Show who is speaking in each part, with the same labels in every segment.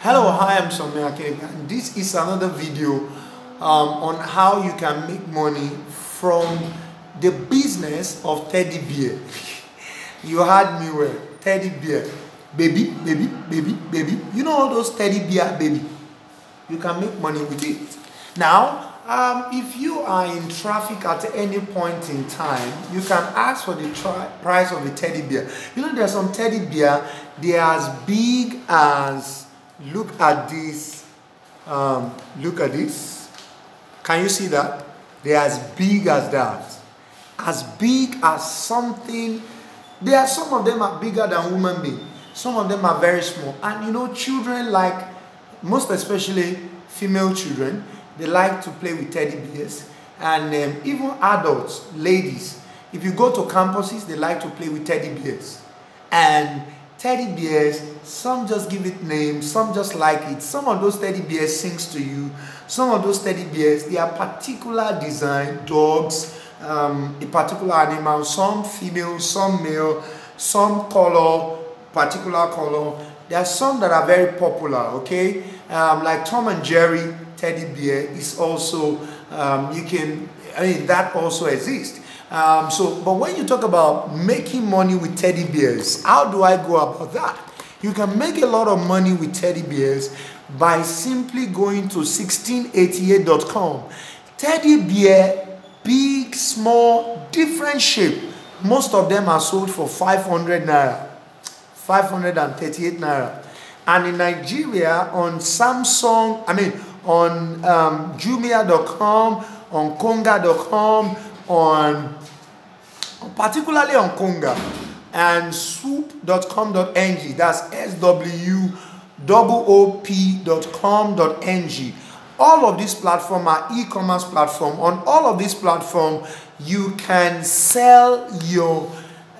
Speaker 1: Hello, hi, I'm Sanmi and this is another video um, on how you can make money from the business of teddy bear. you heard me well, teddy bear. Baby, baby, baby, baby. You know all those teddy bear, baby. You can make money with it. Now, um, if you are in traffic at any point in time, you can ask for the price of a teddy bear. You know, there's some teddy bear, they're as big as look at this um, look at this. Can you see that? They're as big as that. As big as something there are some of them are bigger than human being. Some of them are very small. And you know children like most especially female children they like to play with teddy bears. And um, even adults ladies if you go to campuses they like to play with teddy bears. And teddy bears some just give it names some just like it. Some of those teddy bears sings to you. Some of those teddy bears they are particular design dogs um, a particular animal some female some male some color particular color. There are some that are very popular okay? Um, like tom and jerry teddy bear is also um, you can i mean that also exists um, so, but when you talk about making money with teddy bears, how do I go about that? You can make a lot of money with teddy bears by simply going to 1688.com. Teddy bear, big, small, different shape. Most of them are sold for 500 naira, 538 naira. And in Nigeria, on Samsung, I mean, on um, Jumia.com, on Konga.com, on particularly on Konga and swoop.com.ng. That's S-W-O-O-P.com.ng. All of these platforms are e-commerce platform. On all of these platforms, you can sell your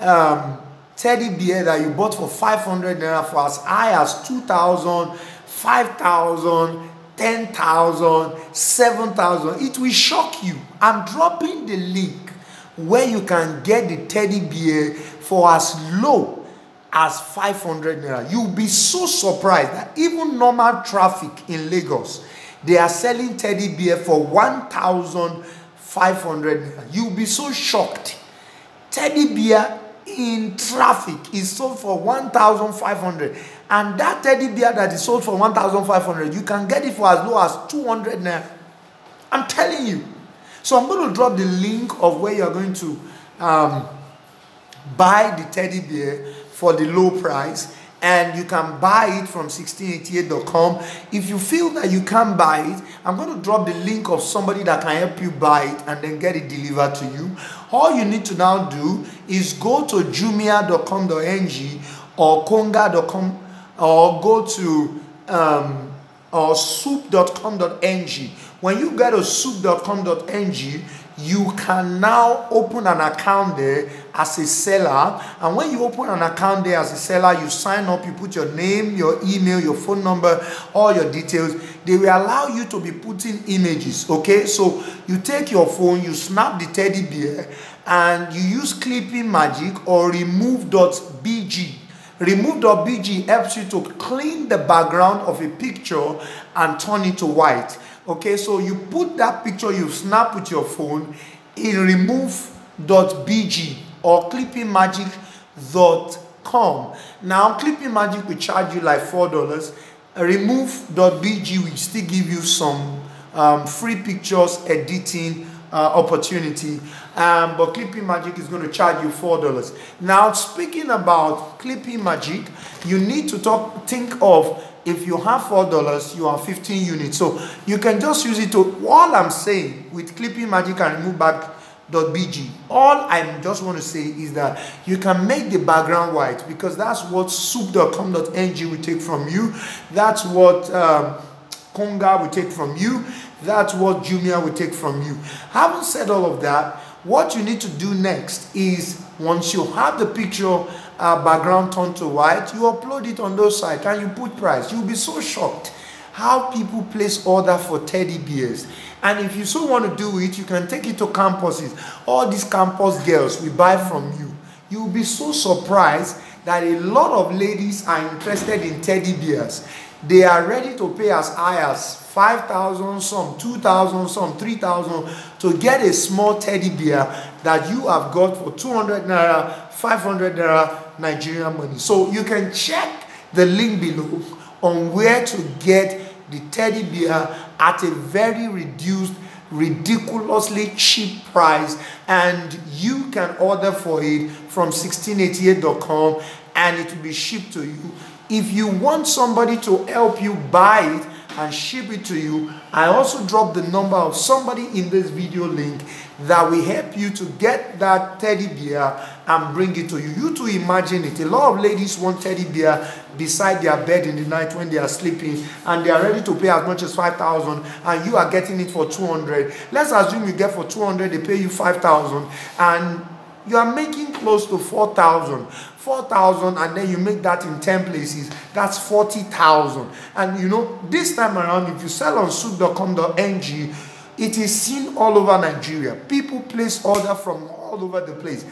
Speaker 1: um, teddy bear that you bought for 500 naira for as high as 2,000, 5,000, 10,000, 7,000. It will shock you. I'm dropping the link where you can get the teddy bear for as low as 500 naira. You'll be so surprised that even normal traffic in Lagos, they are selling teddy bear for 1,500 naira. You'll be so shocked. Teddy bear in traffic is sold for 1,500 and that teddy bear that is sold for 1,500, you can get it for as low as 200 naira. I'm telling you. So I'm going to drop the link of where you're going to um, buy the teddy bear for the low price and you can buy it from 1688.com. If you feel that you can't buy it, I'm going to drop the link of somebody that can help you buy it and then get it delivered to you. All you need to now do is go to jumia.com.ng or konga.com or go to um, or swoop.com.ng when you go to swoop.com.ng, you can now open an account there as a seller. And when you open an account there as a seller, you sign up, you put your name, your email, your phone number, all your details. They will allow you to be putting images, okay? So you take your phone, you snap the teddy bear, and you use clipping magic or remove.bg. Remove.bg helps you to clean the background of a picture and turn it to white. Okay, so you put that picture you snap with your phone in remove.bg or clippingmagic.com. Now, Clipping Magic will charge you like $4. Remove.bg will still give you some um, free pictures editing uh, opportunity. Um, but Clipping Magic is going to charge you $4. Now, speaking about Clipping Magic, you need to talk, think of if you have four dollars you have 15 units so you can just use it to all i'm saying with clipping magic and remove back. .bg. all i just want to say is that you can make the background white because that's what swoop.com.ng will take from you that's what um, konga will take from you that's what jumia will take from you having said all of that what you need to do next is once you have the picture uh, background turned to white, you upload it on those sites and you put price. You'll be so shocked how people place order for teddy bears. And if you so want to do it, you can take it to campuses. All these campus girls will buy from you. You'll be so surprised that a lot of ladies are interested in teddy bears. They are ready to pay as high as 5,000, some 2,000, some 3,000 to get a small teddy bear that you have got for 200 naira, 500 naira Nigerian money. So you can check the link below on where to get the teddy bear at a very reduced ridiculously cheap price and you can order for it from 1688.com and it will be shipped to you if you want somebody to help you buy it and ship it to you. I also drop the number of somebody in this video link that will help you to get that teddy bear and bring it to you. You to imagine it. A lot of ladies want teddy bear beside their bed in the night when they are sleeping and they are ready to pay as much as 5000 and you are getting it for 200 let's assume you get for 200 they pay you 5000 and you are making close to 4,000. 4,000 and then you make that in 10 places. That's 40,000. And you know, this time around, if you sell on swoop.com.ng, it is seen all over Nigeria. People place order from all over the place.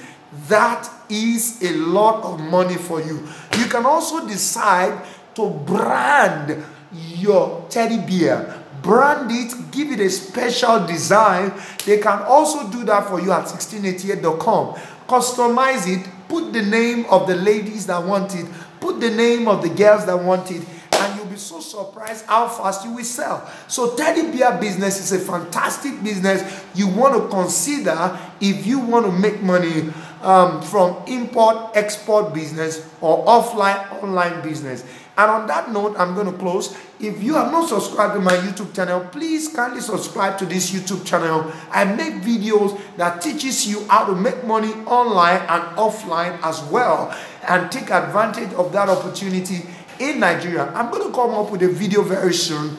Speaker 1: That is a lot of money for you. You can also decide to brand your teddy bear brand it, give it a special design. They can also do that for you at 1688.com. Customize it, put the name of the ladies that want it, put the name of the girls that want it, and you'll be so surprised how fast you will sell. So teddy bear business is a fantastic business you want to consider if you want to make money um, from import export business or offline online business. And on that note, I'm going to close. If you have not subscribed to my YouTube channel, please kindly subscribe to this YouTube channel. I make videos that teaches you how to make money online and offline as well and take advantage of that opportunity in Nigeria. I'm going to come up with a video very soon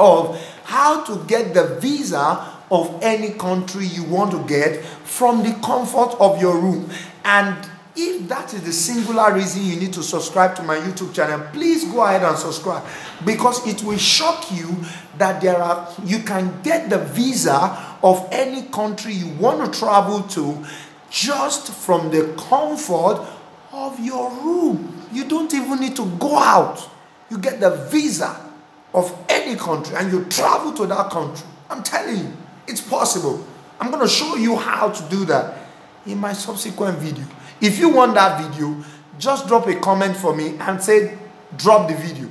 Speaker 1: of how to get the visa of any country you want to get from the comfort of your room. And if that is the singular reason you need to subscribe to my YouTube channel, please go ahead and subscribe because it will shock you that there are you can get the visa of any country you want to travel to just from the comfort of your room. You don't even need to go out. You get the visa of any country and you travel to that country. I'm telling you, it's possible. I'm going to show you how to do that in my subsequent video. If you want that video, just drop a comment for me and say, drop the video.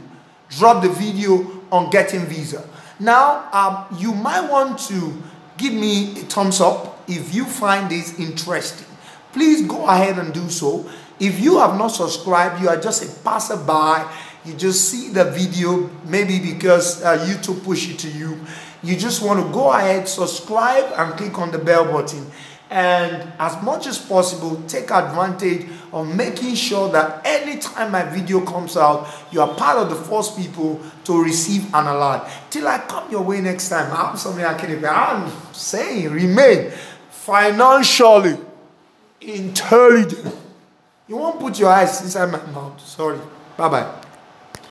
Speaker 1: Drop the video on getting visa. Now, um, you might want to give me a thumbs up if you find this interesting. Please go ahead and do so. If you have not subscribed, you are just a passerby, you just see the video, maybe because uh, YouTube push it to you. You just want to go ahead, subscribe, and click on the bell button. And as much as possible take advantage of making sure that anytime my video comes out you are part of the first people to receive an alert. Till i come your way next time i'm something i can i'm saying remain financially intelligent. You won't put your eyes inside my mouth. Sorry. Bye bye